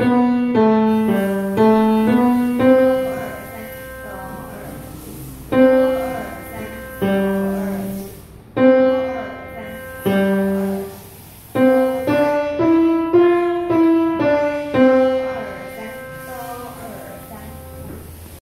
Música